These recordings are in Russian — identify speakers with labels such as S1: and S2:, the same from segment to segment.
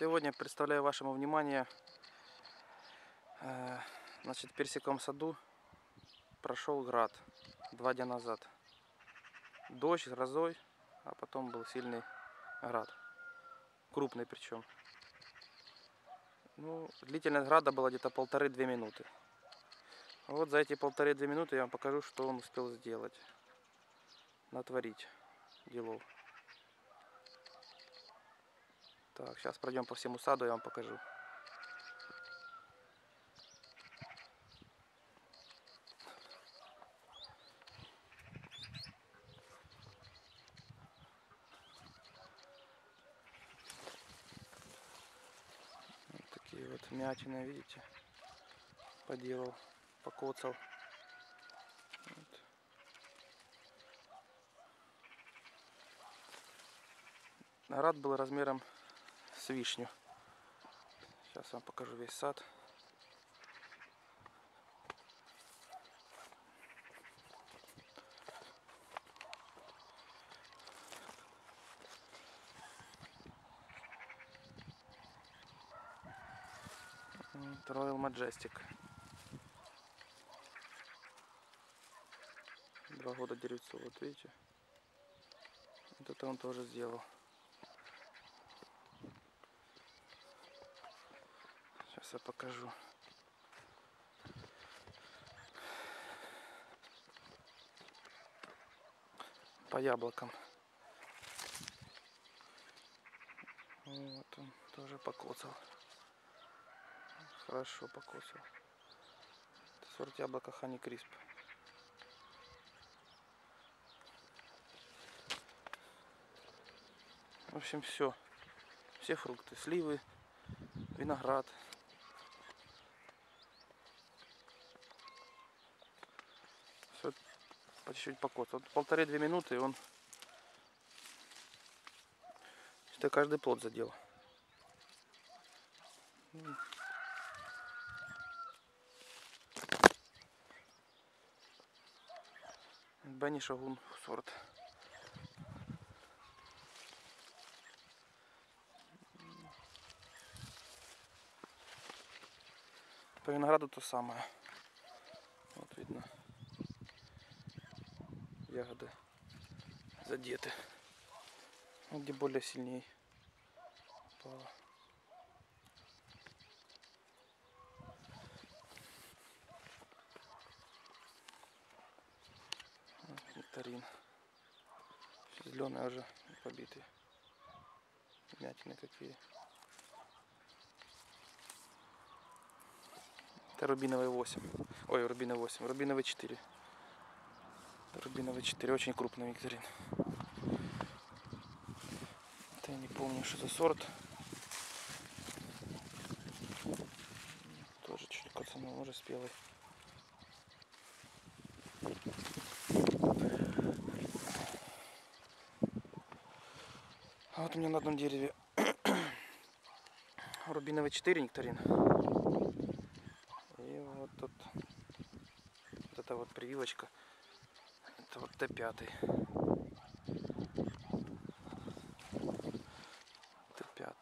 S1: Сегодня представляю вашему вниманию, э, значит, в персиковом саду прошел град два дня назад. Дождь, грозой, а потом был сильный град. Крупный причем. Ну, длительность града была где-то полторы-две минуты. Вот за эти полторы-две минуты я вам покажу, что он успел сделать. Натворить делов. Так, сейчас пройдем по всему саду, я вам покажу. Вот такие вот мятины, видите, поделал, покоцал. Вот. Был размером вишню. Сейчас вам покажу весь сад. Royal Majestic. Два года деревцу, вот видите. Вот это он тоже сделал. Я покажу. По яблокам. Вот он тоже покоцал. Хорошо покоцал. Сорт яблока Хани Крисп. В общем, все. Все фрукты. Сливы, виноград. Все по чуть-чуть покоцал. Вот полторы-две минуты и он что каждый плод задел. Бенни Шагун сорт. По винограду то самое. Вот видно. Ягоды задеты. Вот где более сильней упало. Вот Нектарин. Зеленые уже побитые. Мятины какие. Это рубиновый 8. Ой, рубиновый 8. Рубиновый 4. Рубиновый 4. Очень крупный нектарин. Это я не помню, что за сорт. Тоже чуть коцанул, уже спелый. А вот у меня на одном дереве рубиновый 4 нектарин. И вот тут вот эта вот прививочка. Это вот Т5. Т5.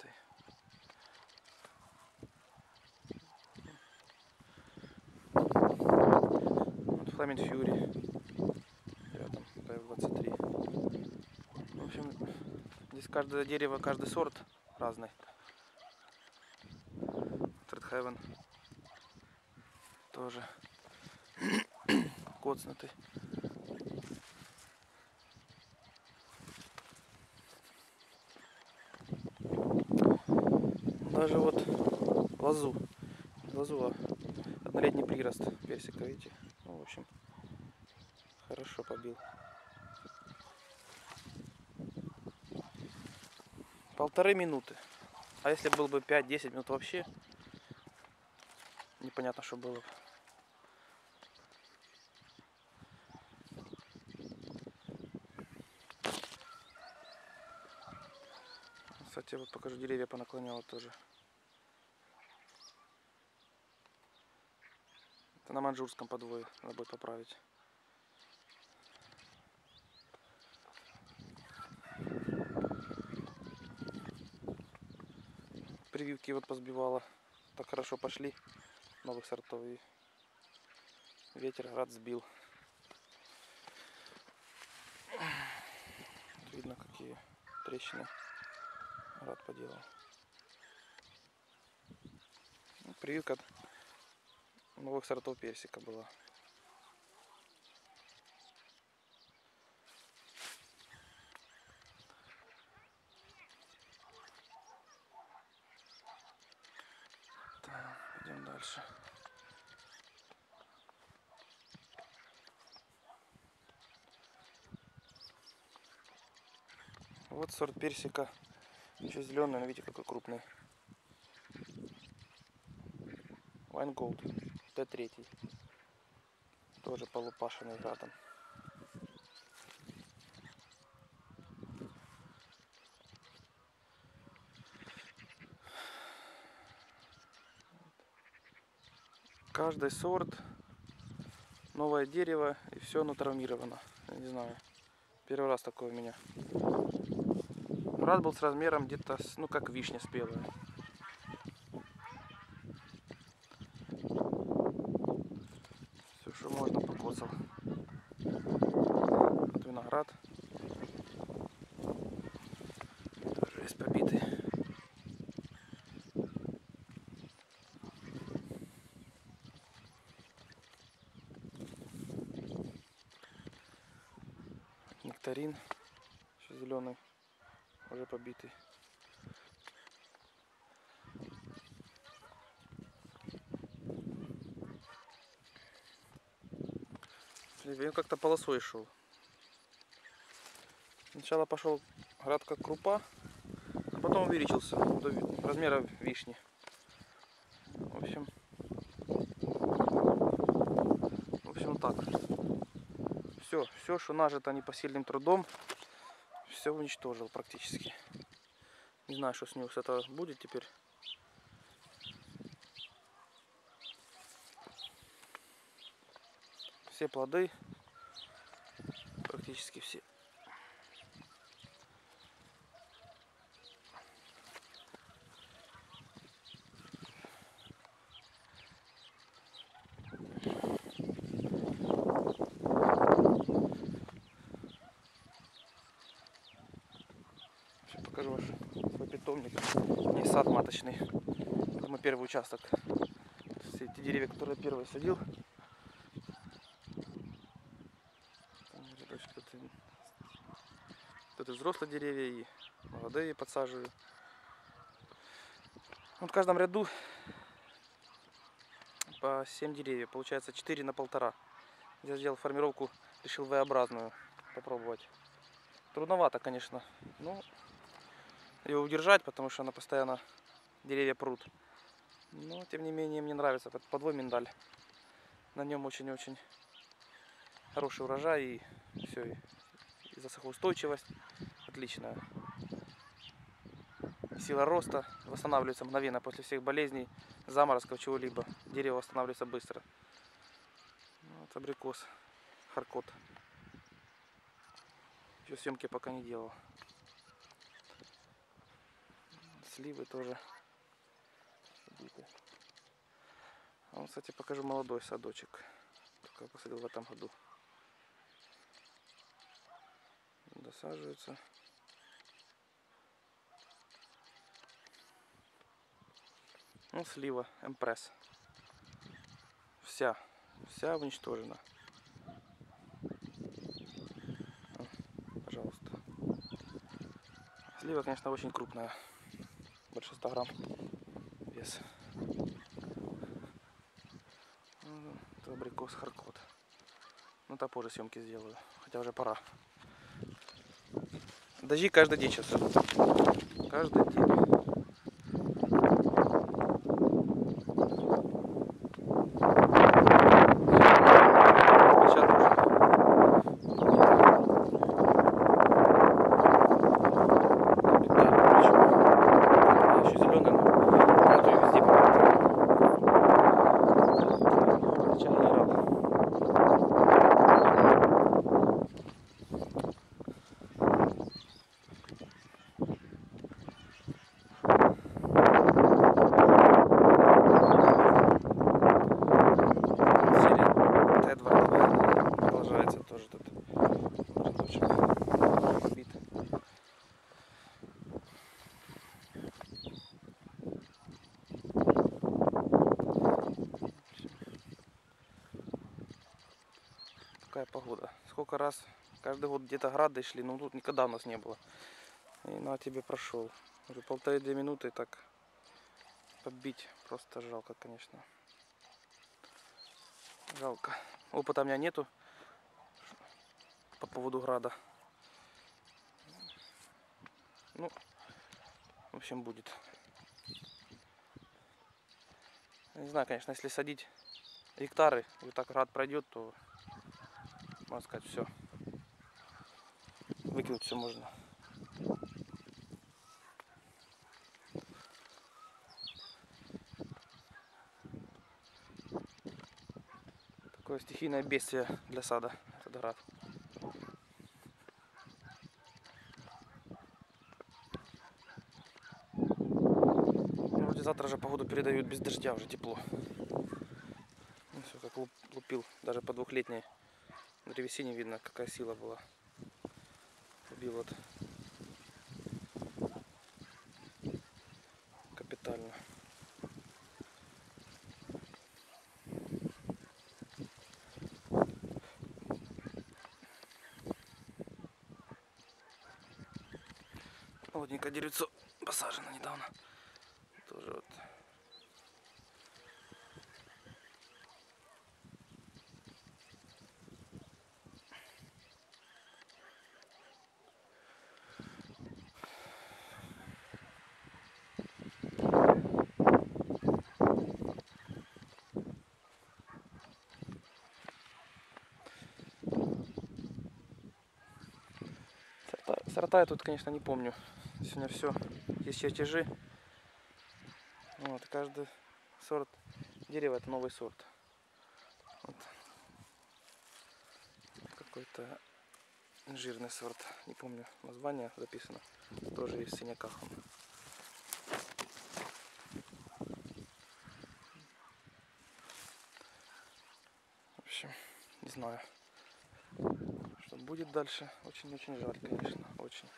S1: Вот Фламин Фьюри. Рядом ПФ-23. В общем, здесь каждое дерево, каждый сорт разный. Heaven тоже коцнутый. Даже вот лозу, лозу, а однолетний прирост персика, видите? Ну, в общем, хорошо побил. Полторы минуты. А если был бы 5-10 минут вообще, непонятно, что было бы. Кстати, вот покажу, деревья понаклоняло тоже. Это на манжурском подвое, надо будет поправить. прививки вот позбивало. Так хорошо пошли новых сортов и ветер град сбил. Видно какие трещины град поделал. Ну, прививка новых сортов персика была. Так, идем дальше. Вот сорт персика. Еще зеленый, но видите, какой крупный. Gold. Т3. Тоже полупашенный градом. Каждый сорт, новое дерево, и все оно травмировано. Я не знаю. Первый раз такое у меня. Рад был с размером где-то, ну как вишня спелая. Все, что можно, покоцал. Вот виноград. Тоже весь побитый. Нектарин. Еще зеленый. Уже побитый. Он как-то полосой шел. Сначала пошел град крупа, а потом увеличился до размера вишни. В общем, в общем так. Все, все, что нажито непосильным трудом, все уничтожил практически. Не знаю, что с него с этого будет теперь. Все плоды, практически все. Сейчас покажу ваш свой питомник. Не сад маточный. Это мой первый участок. Все эти деревья, которые я первые садил. Тут, и- взрослые деревья, и молодые подсаживаю. Вот в каждом ряду по 7 деревьев. Получается 4 на полтора. Я сделал формировку, решил V-образную попробовать. Трудновато, конечно. Ну, ее удержать, потому что она постоянно деревья прут. Но, тем не менее, мне нравится этот подвой миндаль. На нем очень-очень хороший урожай и все. И засухоустойчивость отличная. Сила роста восстанавливается мгновенно после всех болезней, заморозков, чего-либо. Дерево восстанавливается быстро. Ну, Вот абрикос, харкот. Еще съемки пока не делал. Сливы тоже. побиты. А вот, кстати, покажу молодой садочек. Только посадил в этом году. Досаживается. Ну, слива, эмпресс. Вся. Вся уничтожена. Пожалуйста. Слива, конечно, очень крупная. Больше 100 грамм вес. Абрикос харкот. Ну, там позже съемки сделаю. Хотя уже пора. Дожди каждый день сейчас идут. Каждый день. Сейчас уже. Еще зеленый, но я ее везде попробую. Чай генерал. Сколько раз, каждый год где-то грады шли, но тут никогда у нас не было. И на тебе прошел. Уже полторы-две минуты так побить просто жалко, конечно. Жалко. Опыта у меня нету по поводу града. Ну, в общем, будет. Не знаю, конечно, если садить гектары, и вот так град пройдет, то, можно сказать, все. Выкинуть все можно. Такое стихийное бедствие для сада, этот град. Вроде завтра же погоду передают без дождя, уже тепло. Ну, все как луп- лупил, даже по двухлетней древесине видно, какая сила была. Убил вот. Капитально. Плотненько деревцо посажено недавно. Тоже вот. Сорта, я тут, конечно, не помню. Сегодня все. Есть чертежи. Вот, каждый сорт дерева это новый сорт. Вот. Какой-то инжирный сорт. Не помню название записано. Тоже есть в синяках он. В общем, не знаю. Будет дальше? Очень-очень жаль, конечно. Очень.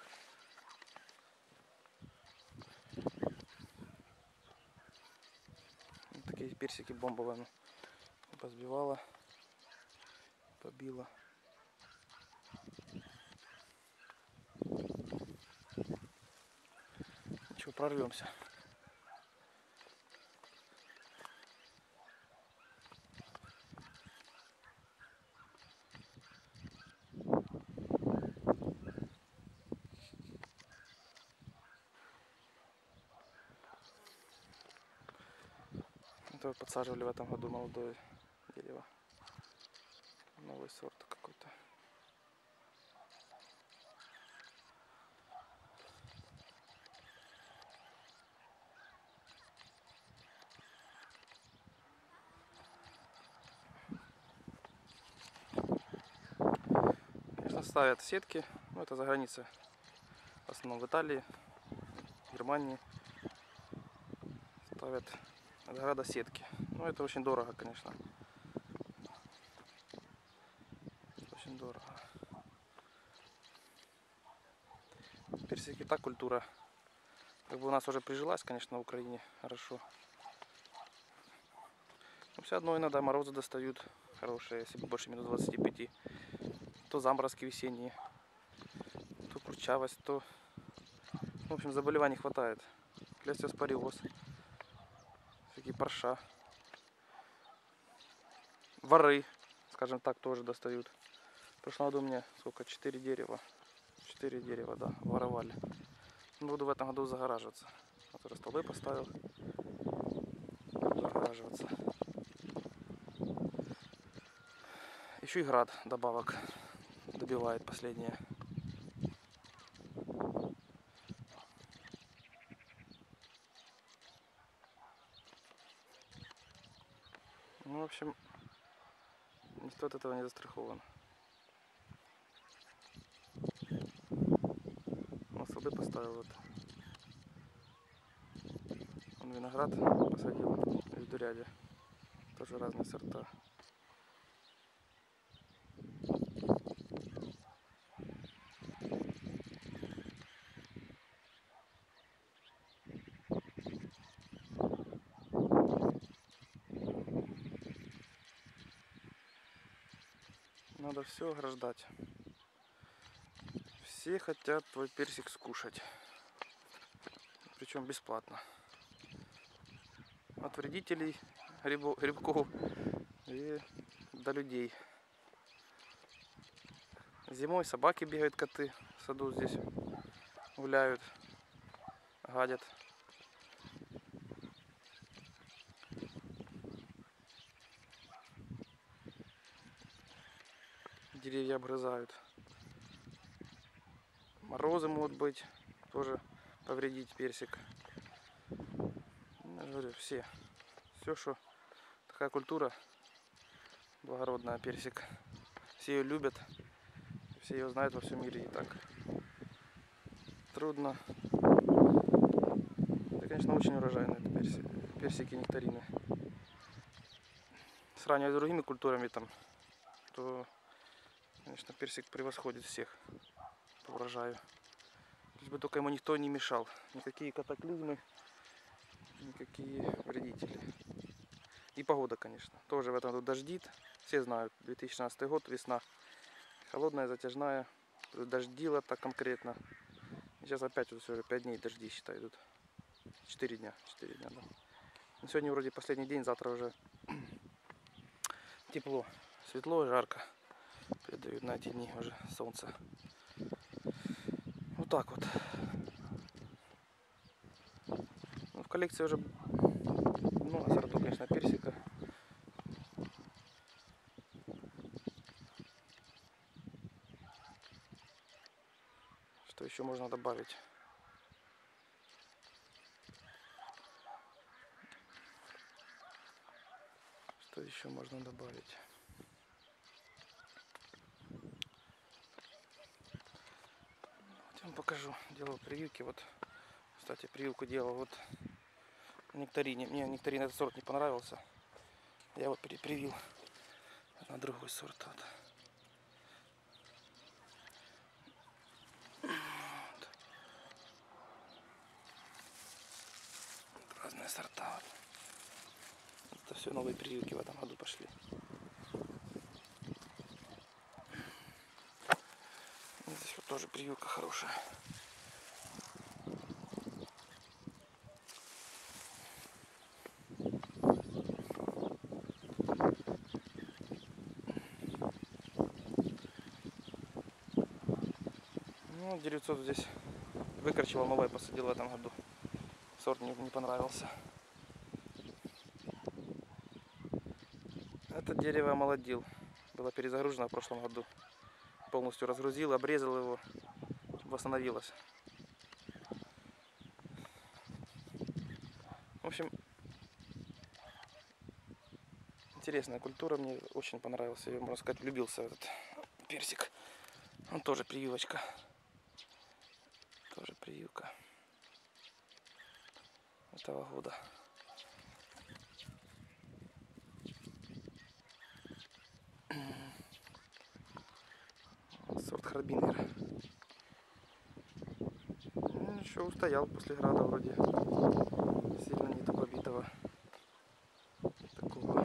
S1: Такие персики бомбовые ну, позбивала, побила. Ничего, прорвемся. Это подсаживали в этом году молодое дерево. Новый сорт какой-то. Конечно, ставят сетки. Ну, это за границей. В основном в Италии, Германии. Ставят от сетки. Ну, это очень дорого, конечно. Очень дорого. Персики та культура. Как бы у нас уже прижилась, конечно, в Украине хорошо. Но все одно иногда морозы достают хорошие, если больше минус 25. То заморозки весенние, то курчавость, то... В общем, заболеваний хватает. Клестиоспориоз всякие парша. Воры, скажем так, тоже достают. В прошлом году меня сколько? Четыре дерева. Четыре дерева, да, воровали. Буду в этом году загораживаться. Вот уже столбы поставил. Загораживаться. Еще и град добавок добивает последнее. Ну, в общем, никто от этого не застрахован. Сады поставил вот. Он виноград посадил в дуряде. Тоже разные сорта. Надо все ограждать. Все хотят твой персик скушать. Причем бесплатно. От вредителей грибо- грибков и до людей. Зимой собаки бегают, коты в саду здесь гуляют, гадят. Деревья обгрызают. Морозы могут быть, тоже повредить персик. Я говорю, все. Все, что такая культура благородная, персик. Все ее любят, все ее знают во всем мире и так. Трудно. Это, конечно, очень урожайные это перси, персики нектарины. Сравнивать с другими культурами там, то, конечно, персик превосходит всех по урожаю. Лишь бы только ему никто не мешал. Никакие катаклизмы, никакие вредители. И погода, конечно. Тоже в этом году дождит. Все знают, 2016 год, весна. Холодная, затяжная. Дождило так конкретно. Сейчас опять вот уже 5 дней дожди, считай, идут. 4 дня. 4 дня, да. Сегодня вроде последний день, завтра уже тепло. Светло, жарко. Передают на эти дни уже солнце. Вот так вот. Ну, в коллекции уже много сортов, конечно, персика. Что еще можно добавить? Что еще можно добавить? Вот я вам покажу. Делал прививки. Вот, кстати, прививку делал вот нектарине. Мне нектарин этот сорт не понравился. Я его пере- привил на другой сорт. Вот. Вот. Вот Разные сорта. Вот. Это все новые прививки в этом году пошли. Прививка хорошая. Ну, деревцов здесь выкорчевал новое, посадил в этом году. Сорт мне не понравился. Это дерево молодил. Было перезагружено в прошлом году. Полностью разгрузил, обрезал его, чтобы восстановилось. В общем, интересная культура. Мне очень понравился. Я, можно сказать, влюбился в этот персик. Он тоже прививочка. Тоже прививка этого года. Сорт Харбингер. Еще устоял после града вроде. Сильно нету побитого. Такого.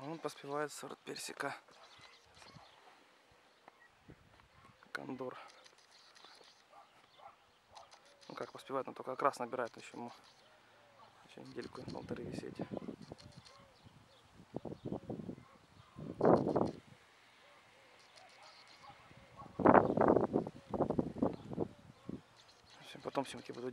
S1: А он поспевает сорт персика. Кондор. Ну как поспевает, он только как раз набирает еще ему. Еще недельку полторы висеть. Потом съемки буду